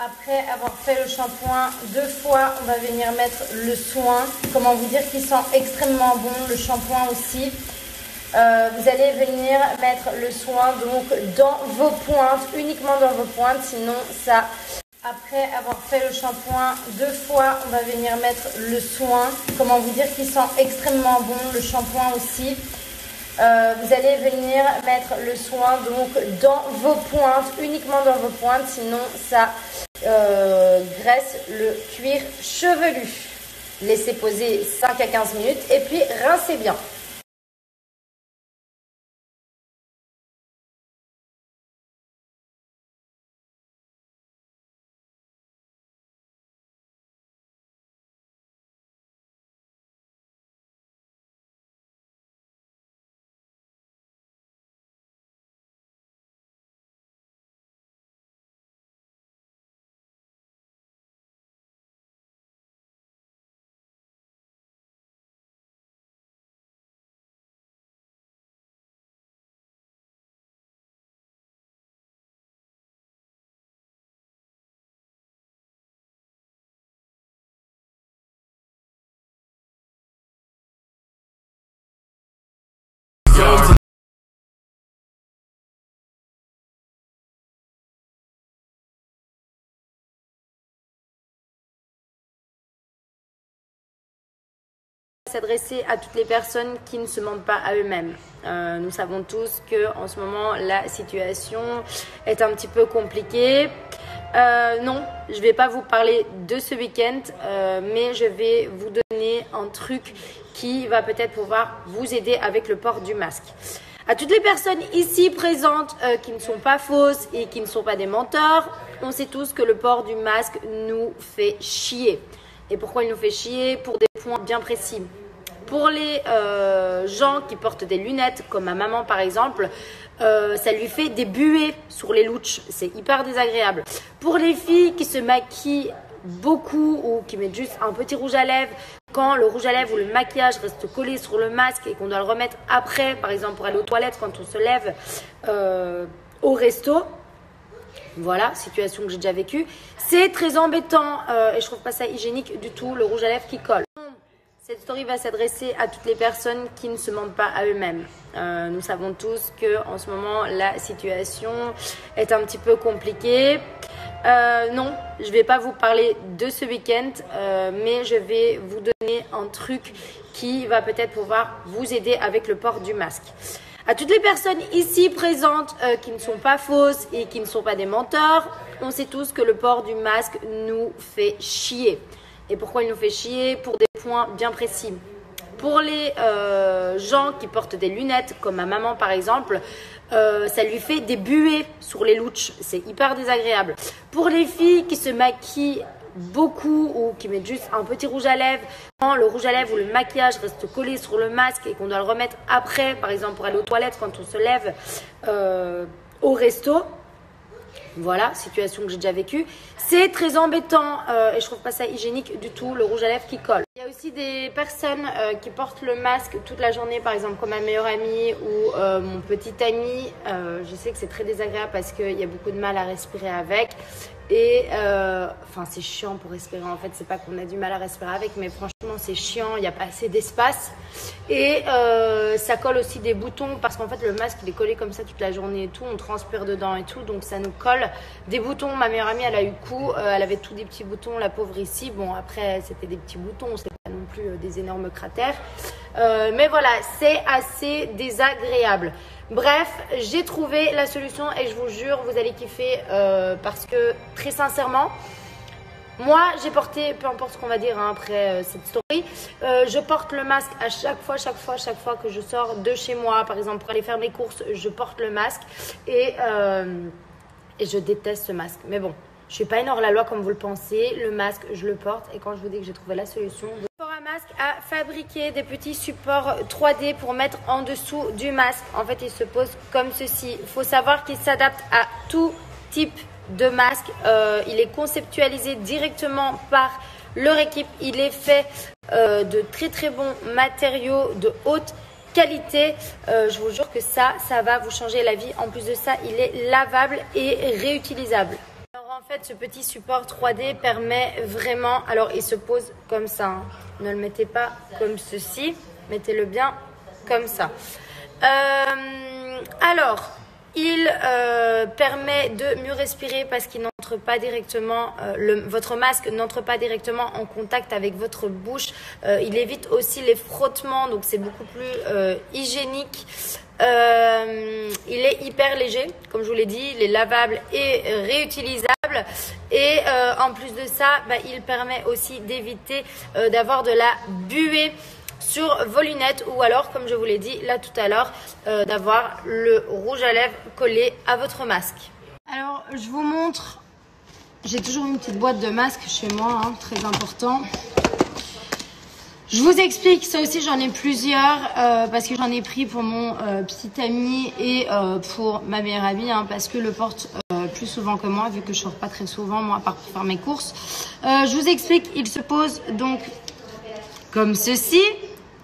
Après avoir fait le shampoing deux fois, on va venir mettre le soin. Comment vous dire qu'il sent extrêmement bon, le shampoing aussi. Euh, vous allez venir mettre le soin donc dans vos pointes, uniquement dans vos pointes, sinon ça... Après avoir fait le shampoing deux fois, on va venir mettre le soin. Comment vous dire qu'il sent extrêmement bon, le shampoing aussi. Euh, vous allez venir mettre le soin donc dans vos pointes, uniquement dans vos pointes, sinon ça euh, graisse le cuir chevelu. Laissez poser 5 à 15 minutes et puis rincez bien. S'adresser à toutes les personnes qui ne se mentent pas à eux-mêmes. Euh, nous savons tous que en ce moment la situation est un petit peu compliquée. Euh, non, je vais pas vous parler de ce week-end, euh, mais je vais vous donner un truc qui va peut-être pouvoir vous aider avec le port du masque. À toutes les personnes ici présentes qui ne sont pas fausses et qui ne sont pas des menteurs, on sait tous que le port du masque nous fait chier. Et pourquoi il nous fait chier? Pour des points bien précis. Pour les euh, gens qui portent des lunettes, comme ma maman par exemple, euh, ça lui fait des buées sur les louches. C'est hyper désagréable. Pour les filles qui se maquillent beaucoup ou qui mettent juste un petit rouge à lèvres, quand le rouge à lèvres ou le maquillage reste collé sur le masque et qu'on doit le remettre après, par exemple pour aller aux toilettes quand on se lève euh, au resto, voilà, situation que j'ai déjà vécue. C'est très embêtant et je trouve pas ça hygiénique du tout, le rouge à lèvres qui colle. Cette story va s'adresser à toutes les personnes qui ne se mentent pas à eux-mêmes. Euh, nous savons tous que en ce moment la situation est un petit peu compliquée. Euh, non, je vais pas vous parler de ce week-end, euh, mais je vais vous donner un truc qui va peut-être pouvoir vous aider avec le port du masque. À toutes les personnes ici présentes qui ne sont pas fausses et qui ne sont pas des menteurs, on sait tous que le port du masque nous fait chier. Et pourquoi il nous fait chier Pour des points bien précis. Pour les euh, gens qui portent des lunettes, comme ma maman par exemple, euh, ça lui fait des buées sur les louches. C'est hyper désagréable. Pour les filles qui se maquillent beaucoup ou qui mettent juste un petit rouge à lèvres, quand le rouge à lèvres ou le maquillage reste collé sur le masque et qu'on doit le remettre après, par exemple pour aller aux toilettes quand on se lève euh, au resto, voilà, situation que j'ai déjà vécue. C'est très embêtant euh, et je trouve pas ça hygiénique du tout, le rouge à lèvres qui colle. Il y a aussi des personnes euh, qui portent le masque toute la journée, par exemple comme ma meilleure amie ou euh, mon petit ami. je sais que c'est très désagréable parce qu'il y a beaucoup de mal à respirer avec. Et enfin, c'est chiant pour respirer. En fait, c'est pas qu'on a du mal à respirer avec, mais franchement, c'est chiant. Il n'y a pas assez d'espace. Et ça colle aussi des boutons parce qu'en fait, le masque il est collé comme ça toute la journée et tout. On transpire dedans et tout, donc ça nous colle des boutons. Ma meilleure amie, elle a eu coup. elle avait tous des petits boutons, la pauvre ici. Bon, après, c'était des petits boutons c'est pas non plus euh, des énormes cratères. Euh, mais voilà, c'est assez désagréable. Bref, j'ai trouvé la solution et je vous jure, vous allez kiffer euh, parce que très sincèrement, moi, j'ai porté, peu importe ce qu'on va dire hein, après cette story, je porte le masque à chaque fois, chaque fois, chaque fois que je sors de chez moi. Par exemple, pour aller faire mes courses, je porte le masque et, et je déteste ce masque. Mais bon, je suis pas une hors-la-loi comme vous le pensez. Le masque, je le porte. Et quand je vous dis que j'ai trouvé la solution, un masque à fabriquer des petits supports 3D pour mettre en dessous du masque. En fait, il se pose comme ceci. Il faut savoir qu'il s'adapte à tout type de masque. Euh, il est conceptualisé directement par leur équipe. Il est fait euh, de très très bons matériaux de haute qualité. Euh, je vous jure que ça, ça va vous changer la vie. En plus de ça, il est lavable et réutilisable en fait, fait, ce petit support 3D permet vraiment. Alors, il se pose comme ça. hein. Ne le mettez pas comme ceci. Mettez-le bien comme ça. Euh, alors, il euh, permet de mieux respirer parce qu'il n'entre pas directement, euh, votre masque n'entre pas directement en contact avec votre bouche. Euh, il évite aussi les frottements, donc c'est beaucoup plus hygiénique. Il est hyper léger, comme je vous l'ai dit, il est lavable et réutilisable. Et en plus de ça, bah, il permet aussi d'éviter d'avoir de la buée sur vos lunettes ou alors, comme je vous l'ai dit là tout à l'heure, euh, d'avoir le rouge à lèvres collé à votre masque. Alors, je vous montre. J'ai toujours une petite boîte de masques chez moi, hein, très important. Je vous explique, ça aussi j'en ai plusieurs euh, parce que j'en ai pris pour mon euh, petit ami et pour ma meilleure amie hein, parce que le porte plus souvent que moi vu que je sors pas très souvent moi à part pour faire mes courses. Je vous explique, il se pose donc comme ceci.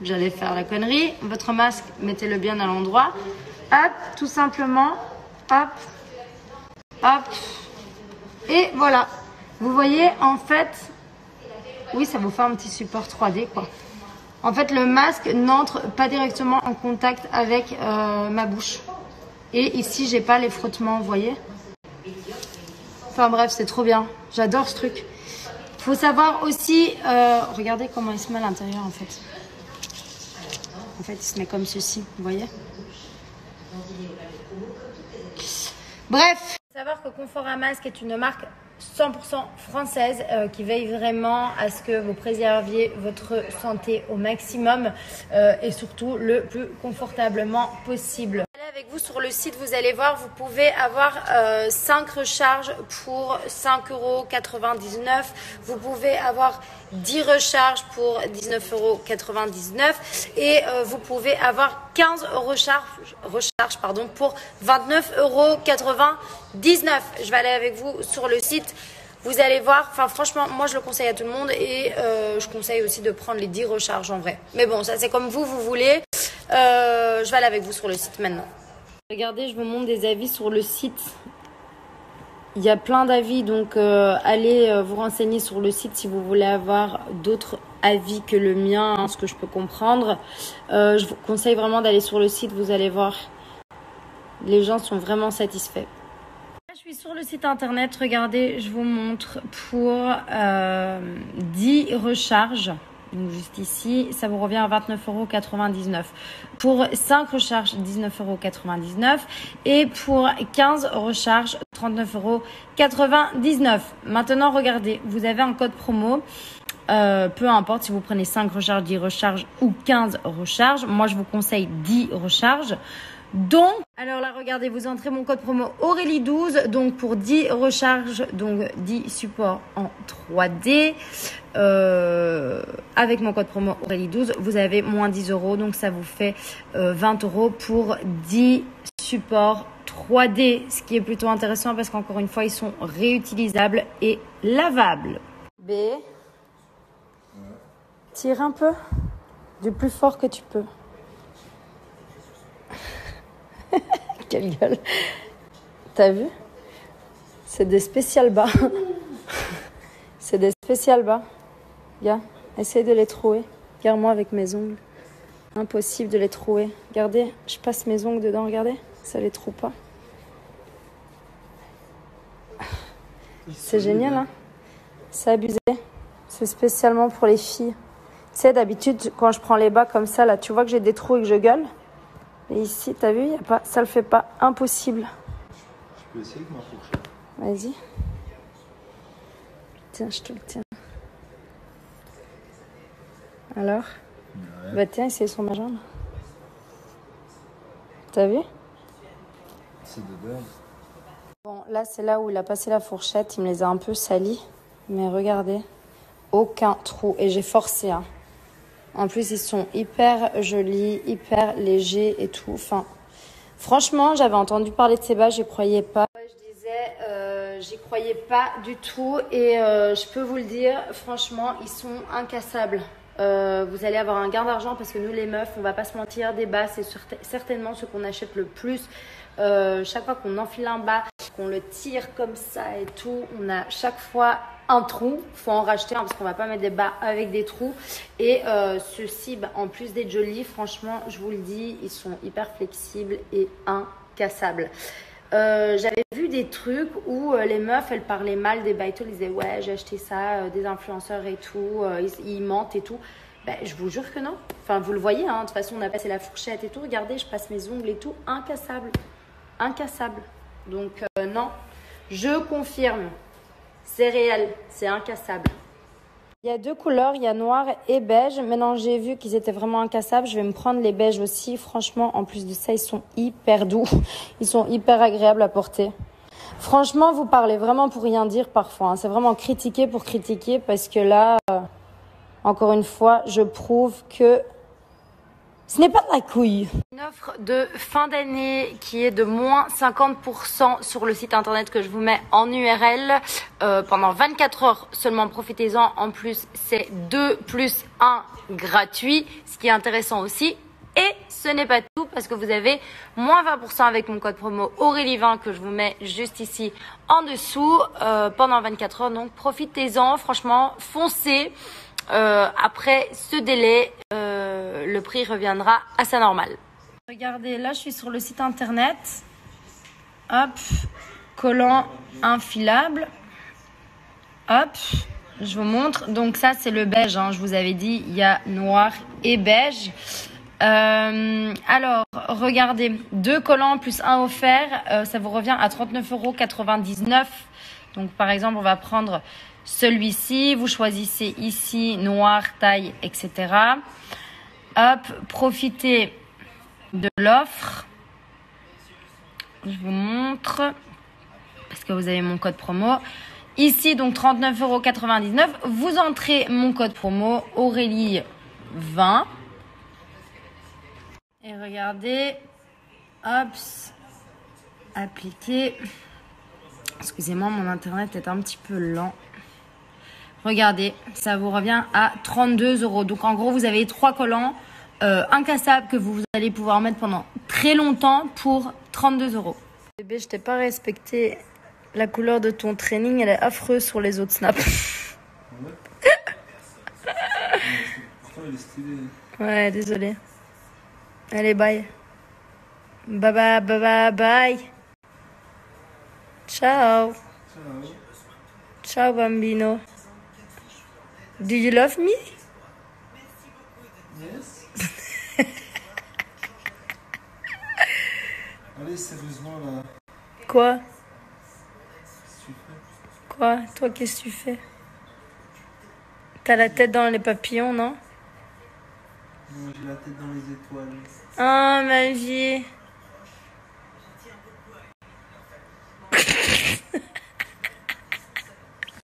J'allais faire la connerie. Votre masque, mettez-le bien à l'endroit. Hop, tout simplement. Hop, hop. Et voilà. Vous voyez, en fait, oui, ça vous fait un petit support 3D, quoi. En fait, le masque n'entre pas directement en contact avec euh, ma bouche. Et ici, j'ai pas les frottements, vous voyez Enfin bref, c'est trop bien. J'adore ce truc. Faut savoir aussi, euh, regardez comment il se met à l'intérieur en fait. En fait, il se met comme ceci, vous voyez Bref. Savoir que Confort Masque est une marque 100% française euh, qui veille vraiment à ce que vous préserviez votre santé au maximum euh, et surtout le plus confortablement possible. Avec vous sur le site, vous allez voir, vous pouvez avoir euh, 5 recharges pour 5,99 euros. Vous pouvez avoir 10 recharges pour 19,99 euros. Et euh, vous pouvez avoir 15 recharges, recharges pardon, pour 29,99 euros. Je vais aller avec vous sur le site. Vous allez voir, enfin franchement, moi je le conseille à tout le monde et euh, je conseille aussi de prendre les 10 recharges en vrai. Mais bon, ça c'est comme vous, vous voulez. Euh, je vais aller avec vous sur le site maintenant. Regardez, je vous montre des avis sur le site. Il y a plein d'avis, donc euh, allez euh, vous renseigner sur le site si vous voulez avoir d'autres avis que le mien, hein, ce que je peux comprendre. Euh, je vous conseille vraiment d'aller sur le site, vous allez voir. Les gens sont vraiment satisfaits. Je suis sur le site internet, regardez, je vous montre pour euh, 10 recharges. Donc juste ici, ça vous revient à 29,99€. Pour 5 recharges, 19,99€ et pour 15 recharges, 39,99€. Maintenant, regardez, vous avez un code promo. Euh, peu importe si vous prenez 5 recharges, 10 recharges ou 15 recharges. Moi, je vous conseille 10 recharges. Donc, alors là, regardez, vous entrez mon code promo Aurélie12, donc pour 10 recharges, donc 10 supports en 3D. Euh, avec mon code promo Aurélie12, vous avez moins 10 euros, donc ça vous fait euh, 20 euros pour 10 supports 3D, ce qui est plutôt intéressant parce qu'encore une fois, ils sont réutilisables et lavables. B, tire un peu, du plus fort que tu peux. Quelle gueule. T'as vu? C'est des spécial bas. C'est des spécial bas. Gars, essaye de les trouer. Regarde-moi avec mes ongles. Impossible de les trouver. Regardez, je passe mes ongles dedans, regardez. Ça les trouve pas. C'est génial, hein C'est abusé. C'est spécialement pour les filles. Tu sais, d'habitude, quand je prends les bas comme ça, là, tu vois que j'ai des trous et que je gueule? Et ici, t'as vu, y a pas, ça le fait pas. Impossible. Je peux essayer avec ma fourchette. Vas-y. Tiens, je te le tiens. Alors Ouais. Bah tiens, essaye sur ma jambe. T'as vu C'est de. Bon, là, c'est là où il a passé la fourchette. Il me les a un peu salis. Mais regardez, aucun trou. Et j'ai forcé, hein. En plus, ils sont hyper jolis, hyper légers et tout. Franchement, j'avais entendu parler de ces bas, j'y croyais pas. Je disais, euh, j'y croyais pas du tout. Et euh, je peux vous le dire, franchement, ils sont incassables. Euh, vous allez avoir un gain d'argent parce que nous les meufs, on va pas se mentir, des bas c'est certain- certainement ce qu'on achète le plus. Chaque fois qu'on enfile un bas, qu'on le tire comme ça et tout, on a chaque fois un trou. Faut en racheter un parce qu'on va pas mettre des bas avec des trous. Et euh, ceux-ci, bah, en plus d'être jolis, franchement, je vous le dis, ils sont hyper flexibles et incassables. Euh, J'avais vu des trucs où euh, les meufs, elles parlaient mal des baitles, elles disaient ouais, j'ai acheté ça, euh, des influenceurs et tout, ils, mentent et tout. Ben, je vous jure que non. Enfin, vous le voyez, hein, de toute façon, on a passé la fourchette et tout. Regardez, je passe mes ongles et tout, incassable. Incassable. Donc, non, je confirme. C'est réel, c'est incassable. Il y a deux couleurs, il y a noir et beige. Maintenant, j'ai vu qu'ils étaient vraiment incassables. Je vais me prendre les beiges aussi. Franchement, en plus de ça, ils sont hyper doux. Ils sont hyper agréables à porter. Franchement, vous parlez vraiment pour rien dire parfois. hein. C'est vraiment critiquer pour critiquer parce que là, euh, encore une fois, je prouve que ce n'est pas de la couille. Une offre de fin d'année qui est de moins 50% sur le site internet que je vous mets en URL euh, pendant 24 heures seulement. Profitez-en. En plus, c'est 2 plus 1 gratuit, ce qui est intéressant aussi. Et ce n'est pas tout parce que vous avez moins 20% avec mon code promo Aurélie20 que je vous mets juste ici en dessous euh, pendant 24 heures. Donc profitez-en, franchement, foncez. Euh, après ce délai, euh, le prix reviendra à sa normale. Regardez, là je suis sur le site internet. Hop, collant infilable. Hop, je vous montre. Donc ça c'est le beige, hein, je vous avais dit, il y a noir et beige. Euh, alors, regardez, deux collants plus un offert, ça vous revient à 39,99 euros. Donc, par exemple, on va prendre celui-ci. Vous choisissez ici noir, taille, etc. Hop, profitez de l'offre. Je vous montre parce que vous avez mon code promo. Ici, donc 39,99€. Vous entrez mon code promo Aurélie 20. Et regardez, hop. Excusez-moi, mon internet est un petit peu lent. Regardez, ça vous revient à 32 euros. Donc en gros, vous avez trois collants euh, incassables que vous allez pouvoir mettre pendant très longtemps pour 32 euros. Bébé, je t'ai pas respecté. La couleur de ton training, elle est affreuse sur les autres snaps. Ouais, désolé. Allez, bye. Bye bye bye. Ciao. Ciao bambino. Do you love me? Yes. Allez, sérieusement, là. Quoi? Qu'est-ce que tu fais? Quoi? Toi, qu'est-ce que tu fais? T'as la tête dans les papillons, non? Moi, j'ai la tête dans les étoiles. Oh, ma vie.